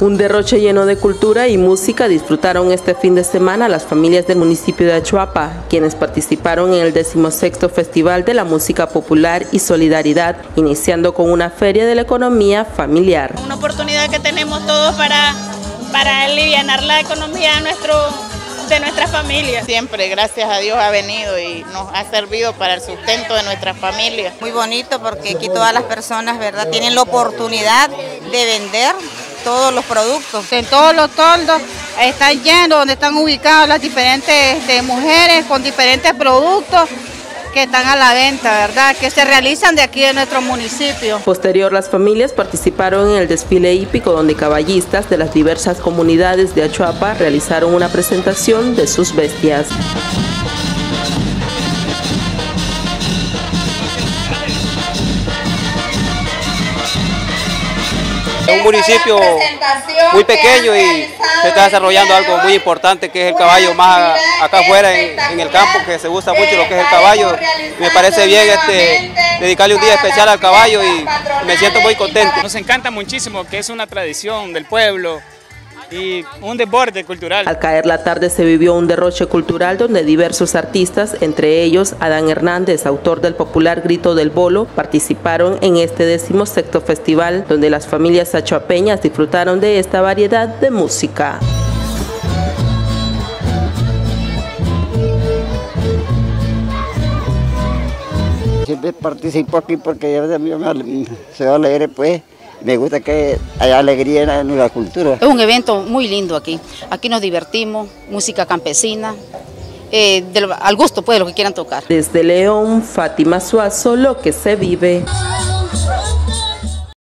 Un derroche lleno de cultura y música disfrutaron este fin de semana las familias del municipio de Achuapa, quienes participaron en el decimosexto Festival de la Música Popular y Solidaridad, iniciando con una feria de la economía familiar. Una oportunidad que tenemos todos para, para aliviar la economía de, nuestro, de nuestra familia. Siempre, gracias a Dios, ha venido y nos ha servido para el sustento de nuestra familia. Muy bonito porque aquí todas las personas, ¿verdad?, tienen la oportunidad de vender todos los productos. En todos los toldos están llenos donde están ubicadas las diferentes este, mujeres con diferentes productos que están a la venta, ¿verdad? Que se realizan de aquí de nuestro municipio. Posterior, las familias participaron en el desfile hípico donde caballistas de las diversas comunidades de Achuapa realizaron una presentación de sus bestias. Es un municipio muy pequeño y se está desarrollando algo muy importante que es el caballo más acá afuera en, el campo que se usa mucho lo que es el caballo. me parece bien este, dedicarle un día especial al caballo y me siento muy contento. Nos encanta muchísimo que es una tradición del pueblo, y un desborde cultural. Al caer la tarde se vivió un derroche cultural donde diversos artistas, entre ellos Adán Hernández, autor del popular Grito del Bolo, participaron en este decimosexto festival donde las familias achuapeñas disfrutaron de esta variedad de música. Siempre participo aquí porque yo se va a leer pues me gusta que haya alegría en la cultura. Es un evento muy lindo aquí. Aquí nos divertimos, música campesina, eh, al gusto pues de lo que quieran tocar. Desde León, Fátima Suazo, lo que se vive.